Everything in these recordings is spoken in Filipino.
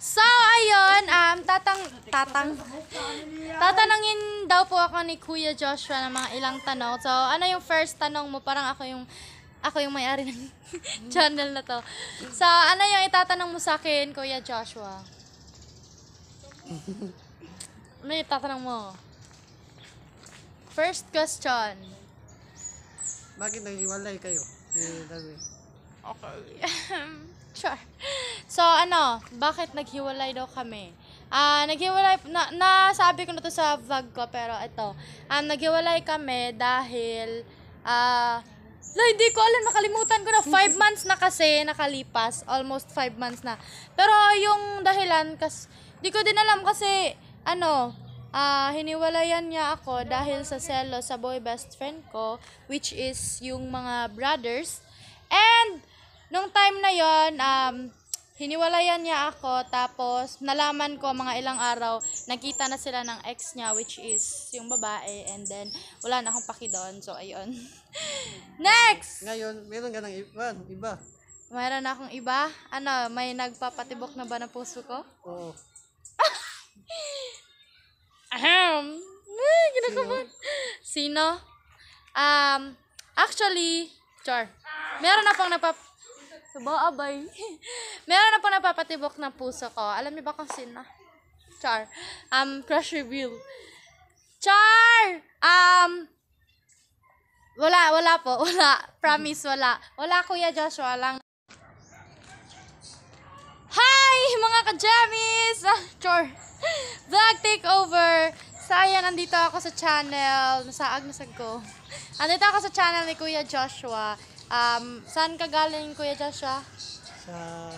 So, ayun, um, tatang, tatang, tatanungin daw po ako ni Kuya Joshua ng mga ilang tanong. So, ano yung first tanong mo? Parang ako yung, ako yung may-ari ng channel na to. So, ano yung itatanong mo sa akin, Kuya Joshua? Ano yung itatanong mo? First question. Bakit naghiwalay kayo? Okay. sure. So, ano, bakit naghiwalay daw kami? Ah, naghiwalay, na, nasabi ko na to sa vlog ko, pero ito, um, naghiwalay kami dahil, ah, la, hindi ko alam, nakalimutan ko na, five months na kasi nakalipas, almost five months na. Pero yung dahilan, kas, di ko din alam kasi, ano, ah, hiniwalayan niya ako dahil sa selo sa boy best friend ko, which is yung mga brothers. And, nung time na yon um, hiniwalayan niya ako, tapos nalaman ko mga ilang araw, nakita na sila ng ex niya, which is yung babae, and then wala na akong paki doon, so ayun. Next! Ngayon, meron ka ng iba. iba. Mayroon na akong iba. Ano, may nagpapatibok na ba ng puso ko? Oo. Ahem. Eh, kinakabahan. Sino? Um, actually, char. Meron na pang napap... Suba, abay. Meron na pang napapatibok ng puso ko. Alam niyo ba kung sino? Char. Um, crush reveal. Char! Um, wala, wala po. Wala. Promise, wala. Wala, Kuya Joshua lang. Hi, mga ka-jammies! Ah, char. Vlog takeover. Saya, nandito ako sa channel. Nasaag na ko. Nandito ako sa channel ni Kuya Joshua. Um, saan ka galing, Kuya Joshua? Sa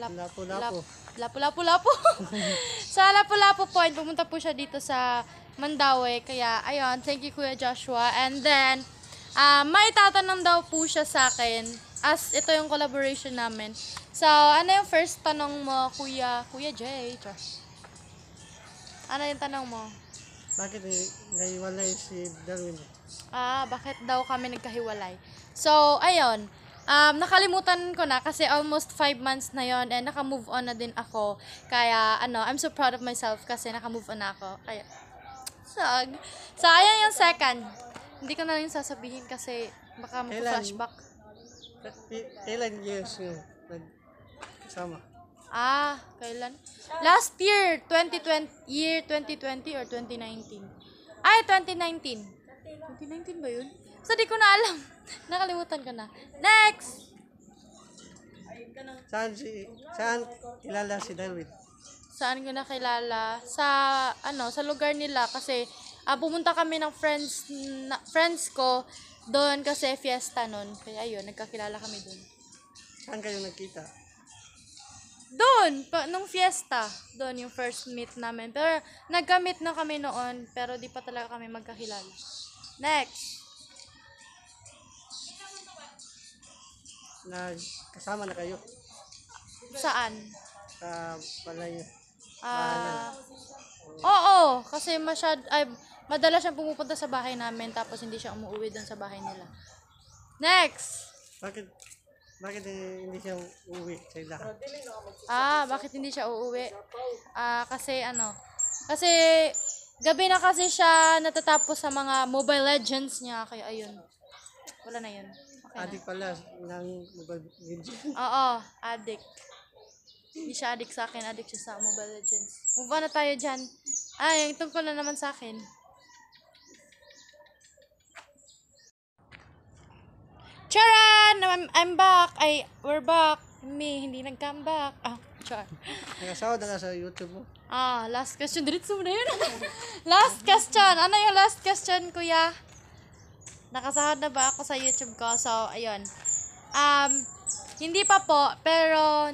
Lap- Lapu-Lapu. Lap- Lapu-Lapu-Lapu. sa Lapu-Lapu Point, pumunta po siya dito sa Mandawi. Kaya, ayun, thank you, Kuya Joshua. And then, ah, may tatanong daw po siya sa akin. As ito yung collaboration namin. So, ano yung first tanong mo, Kuya, Kuya Jay? Ano yung tanong mo? Bakit nag- naghiwalay si Darwin? Ah, bakit daw kami nagkahiwalay? So, ayun. Um, nakalimutan ko na kasi almost five months na yon and naka-move on na din ako. Kaya, ano, I'm so proud of myself kasi naka-move on na ako. Kaya, sag. So, ayan yung second. Hindi ko na rin sasabihin kasi baka Kailan? mag-flashback. I- Ilan years yung nagkasama? Ah, kailan? Last year, 2020, year 2020 or 2019? Ay, 2019. 2019 ba yun? So, di ko na alam. Nakalimutan ko na. Next! Saan si saan kilala si Darwin? Saan ko nakilala? Sa, ano, sa lugar nila kasi ah, pumunta kami ng friends, na, friends ko doon kasi fiesta noon. Kaya ayun, nagkakilala kami doon. Saan kayo nagkita? Doon, pa, nung fiesta, doon yung first meet namin. Pero nagka-meet na kami noon, pero di pa talaga kami magkakilala. Next. Nagkasama na kayo Saan? sa palay. Ah, oo, kasi masyad, ay, madalas siyang pumupunta sa bahay namin tapos hindi siya umuwi doon sa bahay nila. Next. Bakit bakit hindi siya uuwi sa ila? Ah, bakit hindi siya uuwi? Ah, kasi ano, kasi gabi na kasi siya natatapos sa mga Mobile Legends niya, kaya ayun. Wala na yun. Okay na. Adik pala ng mobile video. Oo, addict. Hindi siya addict sa akin, addict siya sa Mobile Legends. Move on na tayo dyan. Ay, yung tungkol na naman sa akin. Charan! I'm, I'm back! Ay, we're back. Me, hindi nag-come back. Ah, char. Nakasawa na sa YouTube mo. Ah, last question. Diretso mo na yun. last question. Ano yung last question, kuya? Nakasahod na ba ako sa YouTube ko? So, ayun. Um, hindi pa po, pero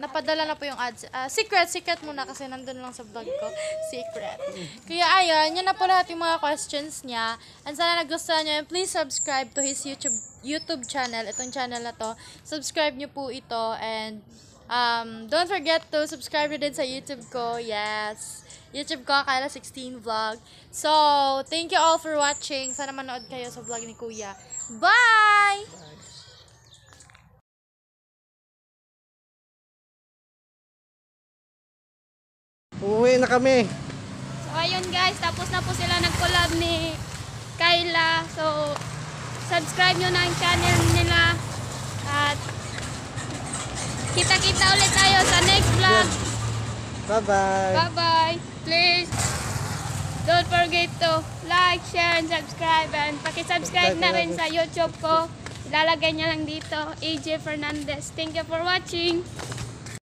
napadala na po yung ads. Ah, secret, secret muna kasi nandun lang sa vlog ko. Secret. Kaya ayun, yun na po lahat yung mga questions niya. And sana nagustuhan niyo please subscribe to his YouTube YouTube channel. Itong channel na to. Subscribe niyo po ito and um, don't forget to subscribe din sa YouTube ko. Yes. YouTube ko, Kyla16 Vlog. So, thank you all for watching. Sana manood kayo sa vlog ni Kuya. Bye! Uwi na kami. So ayun guys, tapos na po sila nag-collab ni Kyla. So subscribe nyo na ang channel nila. At kita-kita ulit tayo sa next vlog. Bye-bye. Bye-bye. Please don't forget to like, share, and subscribe. And pakisubscribe na rin sa YouTube ko. Ilalagay niya lang dito, AJ Fernandez. Thank you for watching.